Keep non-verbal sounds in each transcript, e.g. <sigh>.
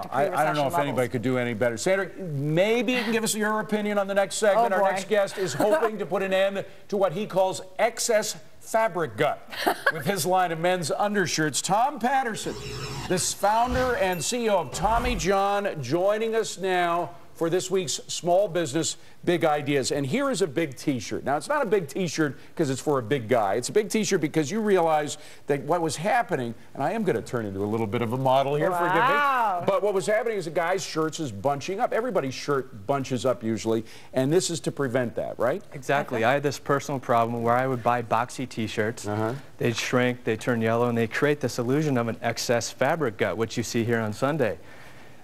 I, I don't know if levels. anybody could do any better. Sandra, maybe you can give us your opinion on the next segment. Oh, Our next guest is <laughs> hoping to put an end to what he calls excess fabric gut with his line of men's undershirts. Tom Patterson, this founder and CEO of Tommy John, joining us now for this week's Small Business Big Ideas. And here is a big t shirt. Now, it's not a big t shirt because it's for a big guy, it's a big t shirt because you realize that what was happening, and I am going to turn into a little bit of a model here, forgive me. Wow. But what was happening is the guy's shirts is bunching up. Everybody's shirt bunches up usually, and this is to prevent that, right? Exactly. I had this personal problem where I would buy boxy T-shirts. Uh-huh. They'd shrink, they turn yellow, and they create this illusion of an excess fabric gut, which you see here on Sunday.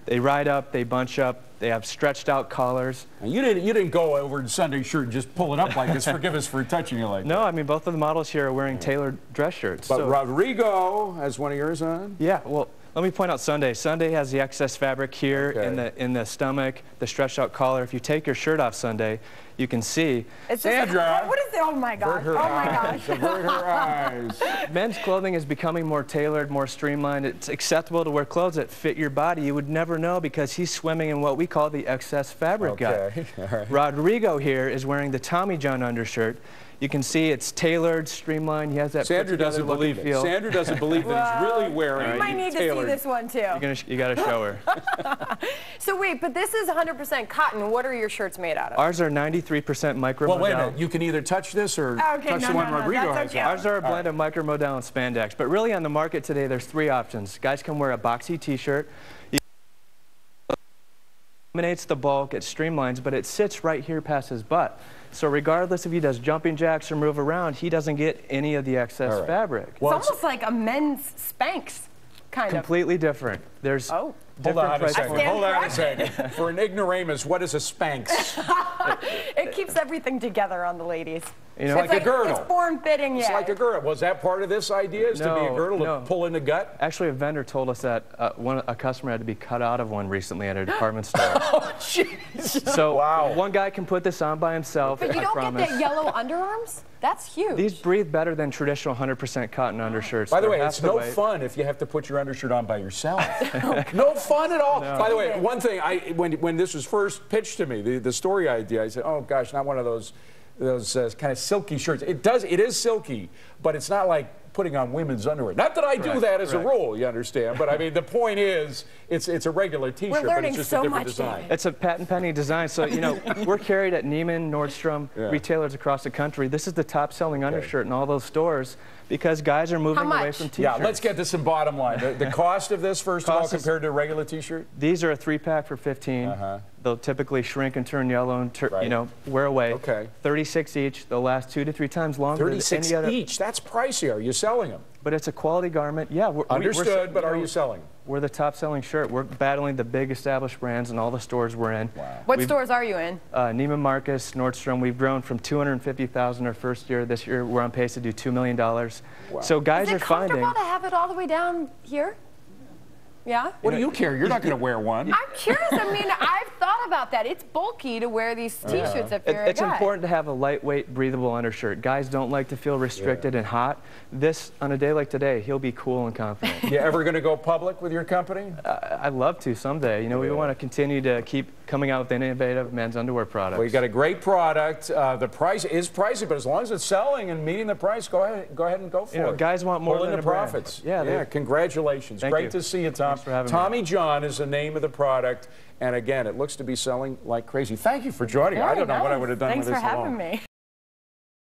They ride up, they bunch up, they have stretched out collars. And you didn't you didn't go over to Sunday shirt and just pull it up like this. Forgive us for touching you like No, that. I mean both of the models here are wearing tailored dress shirts. But So- Rodrigo has one of yours on. yeah, well, let me point out Sunday. Sunday has the excess fabric here Okay. in the in the stomach, the stretched out collar. If you take your shirt off Sunday, you can see It's just- Sandra. what is it? Oh my gosh. Avert Oh her my eyes. gosh. Avert her <laughs> eyes. men's clothing is becoming more tailored, more streamlined. It's acceptable to wear clothes that fit your body. You would never know because he's swimming in what we call the excess fabric Okay, gut. <laughs> all right. Rodrigo here is wearing the Tommy John undershirt. You can see it's tailored, streamlined. He has that Sandra doesn't believe and it. Sandra doesn't believe that he's really wearing We a might need to see this one too. You're gonna sh- you gotta show her. <laughs> So wait, but this is 100% cotton. What are your shirts made out of? Ours are 93% micro Well, wait a minute. You can either touch this or Okay, touch no, the one no, Rodrigo that's has. okay. Ours are a blend of micro modal and spandex. But really on the market today, there's three options. Guys can wear a boxy t-shirt. You- Eliminates the bulk, it streamlines, but it sits right here past his butt. So regardless if he does jumping jacks or move around, he doesn't get any of the excess All right. fabric. it's Well, it's- almost like a men's Spanx, kind of Completely different. There's Oh. Hold on a second. Hold on a second. For an ignoramus, what is a Spanx? <laughs> It keeps everything together on the ladies. You know, It's like a girdle. It's form fitting, yeah. It's like a girdle. Was that part of this idea? Is to be a No, girdle no. to pull in the gut? Actually, a vendor told us that uh, one, a customer had to be cut out of one recently at a department store. <laughs> Oh, jeez. So Wow. one guy can put this on by himself. But you I don't promise. get that yellow underarms? That's huge. These breathe better than traditional 100% cotton undershirts. By the They're way, half it's the no weight. fun if you have to put your undershirt on by yourself. <laughs> no fun at all. By the way, one thing, I when when this was first pitched to me, the, the story idea, I said, oh gosh, not one of those those uh, kind of silky shirts. It does, it is silky, but it's not like putting on women's underwear. Not that I do Correct, that as a rule, you understand. But I mean, the point is, it's it's a regular T-shirt, but learning it's just so a different much, design. David. It's a patent pending design. So, you know, <laughs> we're carried at Neiman, Nordstrom, Yeah. retailers across the country. This is the top selling undershirt in all those stores because guys are moving away from t-shirts. Yeah, let's get to some bottom line. The, the cost of this, first of all, Cost is- compared to a regular T-shirt. These are a three pack for 15. Uh-huh. They'll typically shrink and turn yellow and tur- Right. you know wear away. Okay. 36 each. They'll last two to three times longer than 36 any other. each. That's pricey. Are you selling them? But it's a quality garment. Yeah, we're, we- we're- Understood, but are you selling? We're the top selling shirt. We're battling the big established brands in all the stores we're in. Wow. what We've- stores are you in? Uh, Neiman Marcus, Nordstrom, we've grown from 250,000 our first year. This year, we're on pace to do $2 million. Wow. So guys Is are it comfortable finding. to have it all the way down here? Yeah? What do you care? You're not going to wear one. I'm curious. I mean, I've thought about that. It's bulky to wear these t-shirts if you're a it's guy. important to have a lightweight, breathable undershirt. Guys don't like to feel restricted and hot. This, on a day like today, he'll be cool and confident. You ever going to go public with your company? I- I'd love to someday. You know, we want to continue to keep coming out with innovative men's underwear products. Well, you got a great product. Uh, the price is pricey, but as long as it's selling and meeting the price, go ahead, go ahead and go for You know, it. guys want more Pull than the a brand. profits. Yeah, yeah. Congratulations. Thank great you. to see you, Tom. Thanks for having me. Tommy John is the name of the product, and again, it looks to be selling like crazy. Thank you for joining. I don't know what I would have done Thanks with this for having me.